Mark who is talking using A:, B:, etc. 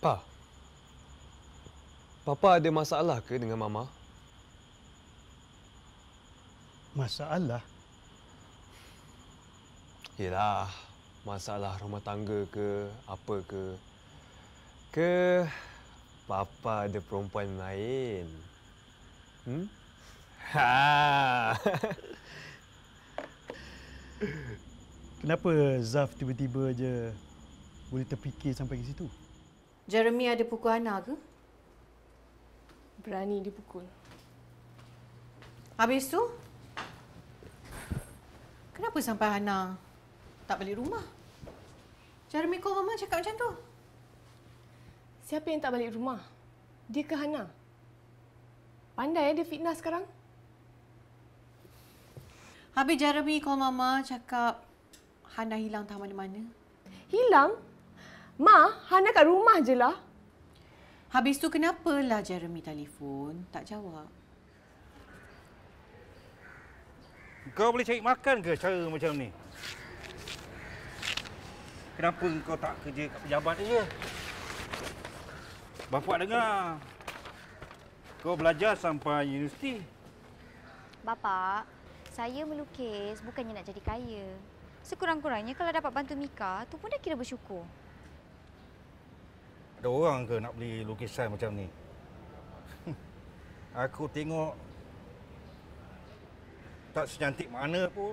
A: Pa. Papa ada masalah ke dengan Mama?
B: Masalah?
A: Yelah, masalah rumah tangga ke, apa ke. Ke Papa ada perempuan lain. Hmm? Ha.
B: Kenapa Zaf tiba-tiba je boleh terfikir sampai ke situ?
C: Jeremy ada pukul Hana ke?
D: Berani dipukul.
C: Habis tu? Kenapa sampai Hana tak balik rumah? Jeremy kau mama cakap macam tu.
D: Siapa yang tak balik rumah? Dia ke Hana? Pandai eh dia fitnah sekarang.
C: Habis Jeremy call mama cakap Hana hilang tak mana-mana.
D: Hilang? Ma, Hana kat rumah je lah.
C: Habis tu kenapalah Jeremy telefon tak jawab?
E: Kau boleh cari makan ke cara macam ni? Kenapa kau tak kerja kat pejabat aja? Bapak dengar. Kau belajar sampai universiti.
F: Bapak, saya melukis bukannya nak jadi kaya. Sekurang-kurangnya kalau dapat bantu Mika, tu pun dah kira bersyukur.
E: Ada orang ke nak beli lukisan macam ni? Aku tengok tak secantik mana pun.